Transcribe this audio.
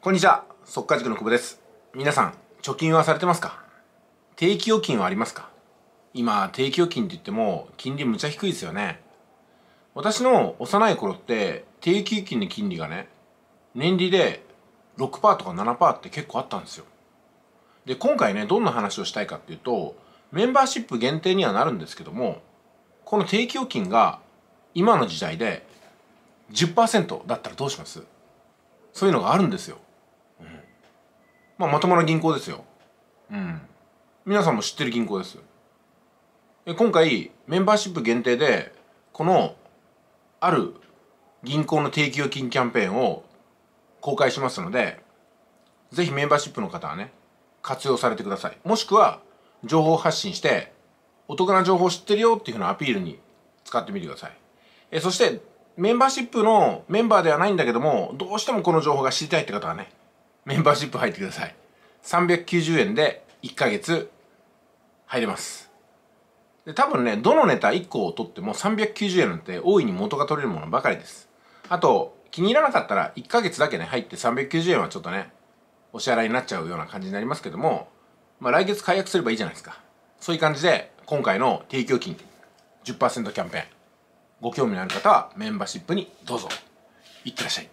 こんにちは。速稼塾の久保です。皆さん貯金はされてますか？定期預金はありますか？今定期預金って言っても金利むちゃ低いですよね。私の幼い頃って定期預金の金利がね年利で6%とか7%って結構あったんですよ。で今回ねどんな話をしたいかっていうとメンバーシップ限定にはなるんですけどもこの定期預金が今の時代で10%だったらどうします？そういうのがあるんですよ、まあまともな銀行ですよ。うん。皆さんも知ってる銀行ですえ今回メンバーシップ限定でこのある銀行の定期預金キャンペーンを公開しますのでぜひメンバーシップの方はね活用されてください。もしくは情報発信してお得な情報知ってるよっていうふうなアピールに使ってみてください。えそしてメンバーシップのメンバーではないんだけどもどうしてもこの情報が知りたいって方はねメンバーシップ入ってください。390円で1ヶ月入れます。で多分ねどのネタ1個を取っても390円なんて大いに元が取れるものばかりです。あと気に入らなかったら1ヶ月だけね入って390円はちょっとねお支払いになっちゃうような感じになりますけどもまあ来月解約すればいいじゃないですか。そういう感じで今回の提供金10%キャンペーンご興味のある方はメンバーシップにどうぞ。いってらっしゃい。